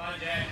Come on, Jack.